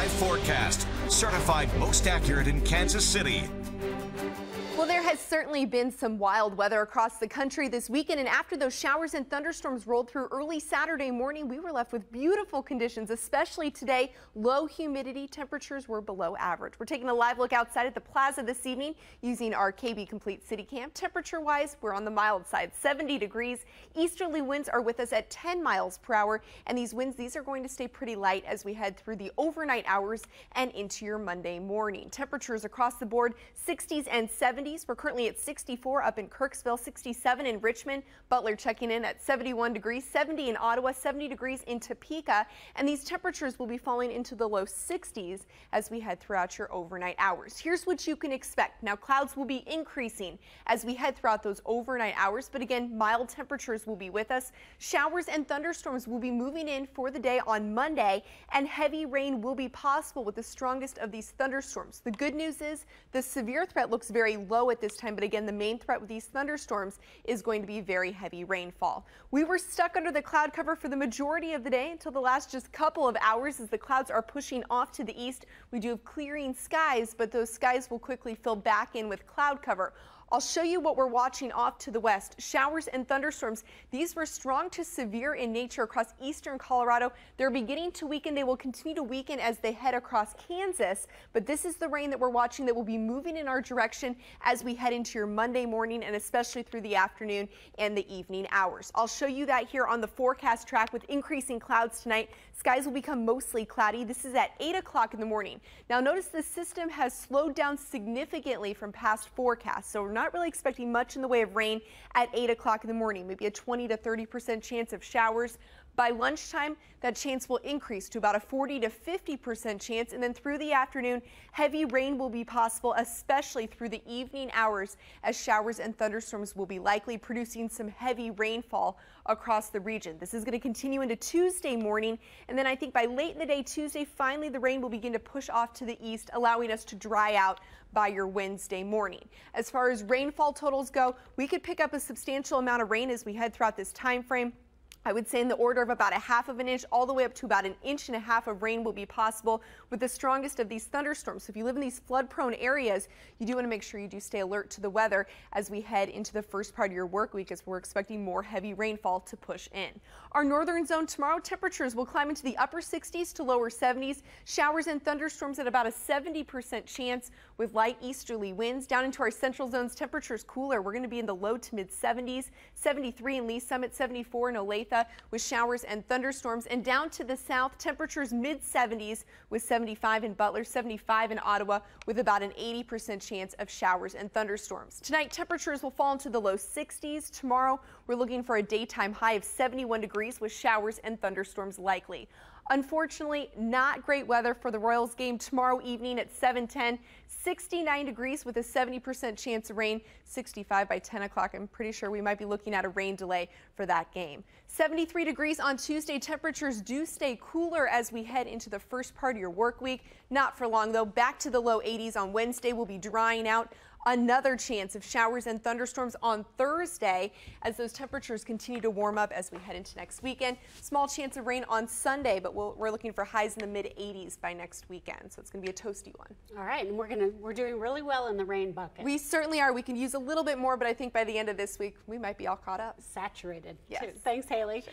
Forecast, certified most accurate in Kansas City. Well, there has certainly been some wild weather across the country this weekend, and after those showers and thunderstorms rolled through early Saturday morning, we were left with beautiful conditions, especially today. Low humidity temperatures were below average. We're taking a live look outside at the plaza this evening using our KB Complete City Cam. Temperature-wise, we're on the mild side, 70 degrees. Easterly winds are with us at 10 miles per hour, and these winds, these are going to stay pretty light as we head through the overnight hours and into your Monday morning. Temperatures across the board, 60s and 70s. 70s. We're currently at 64 up in Kirksville, 67 in Richmond. Butler checking in at 71 degrees, 70 in Ottawa, 70 degrees in Topeka. And these temperatures will be falling into the low 60s as we head throughout your overnight hours. Here's what you can expect. Now, clouds will be increasing as we head throughout those overnight hours. But again, mild temperatures will be with us. Showers and thunderstorms will be moving in for the day on Monday, and heavy rain will be possible with the strongest of these thunderstorms. The good news is the severe threat looks very low at this time, but again, the main threat with these thunderstorms is going to be very heavy rainfall. We were stuck under the cloud cover for the majority of the day until the last just couple of hours as the clouds are pushing off to the east. We do have clearing skies, but those skies will quickly fill back in with cloud cover. I'll show you what we're watching off to the west. Showers and thunderstorms. These were strong to severe in nature across eastern Colorado. They're beginning to weaken. They will continue to weaken as they head across Kansas. But this is the rain that we're watching that will be moving in our direction as we head into your Monday morning and especially through the afternoon and the evening hours. I'll show you that here on the forecast track with increasing clouds tonight. Skies will become mostly cloudy. This is at 8 o'clock in the morning. Now notice the system has slowed down significantly from past forecasts. So we're not not really expecting much in the way of rain at 8 o'clock in the morning, maybe a 20 to 30 percent chance of showers. By lunchtime, that chance will increase to about a 40 to 50 percent chance. And then through the afternoon, heavy rain will be possible, especially through the evening hours, as showers and thunderstorms will be likely, producing some heavy rainfall across the region. This is going to continue into Tuesday morning. And then I think by late in the day, Tuesday, finally the rain will begin to push off to the east, allowing us to dry out by your Wednesday morning. As far as rainfall totals go, we could pick up a substantial amount of rain as we head throughout this time frame. I would say in the order of about a half of an inch all the way up to about an inch and a half of rain will be possible with the strongest of these thunderstorms. So if you live in these flood prone areas, you do want to make sure you do stay alert to the weather as we head into the first part of your work week as we're expecting more heavy rainfall to push in. Our northern zone tomorrow temperatures will climb into the upper 60s to lower 70s. Showers and thunderstorms at about a 70% chance with light easterly winds. Down into our central zones temperatures cooler. We're going to be in the low to mid 70s, 73 in Lee's Summit, 74 in Olathe with showers and thunderstorms. And down to the south, temperatures mid 70s with 75 in Butler, 75 in Ottawa with about an 80% chance of showers and thunderstorms. Tonight, temperatures will fall into the low 60s. Tomorrow, we're looking for a daytime high of 71 degrees with showers and thunderstorms likely. Unfortunately, not great weather for the Royals game tomorrow evening at 7:10. 69 degrees with a 70% chance of rain. 65 by 10 o'clock. I'm pretty sure we might be looking at a rain delay for that game. 73 degrees on Tuesday. Temperatures do stay cooler as we head into the first part of your work week. Not for long though. Back to the low 80s on Wednesday. We'll be drying out. Another chance of showers and thunderstorms on Thursday as those temperatures continue to warm up as we head into next weekend. Small chance of rain on Sunday, but we we are looking for highs in the mid 80s by next weekend. So it's going to be a toasty one. All right, and we're going to we're doing really well in the rain bucket. We certainly are. We can use a little bit more, but I think by the end of this week we might be all caught up. Saturated. Yes. Too. Thanks, Haley.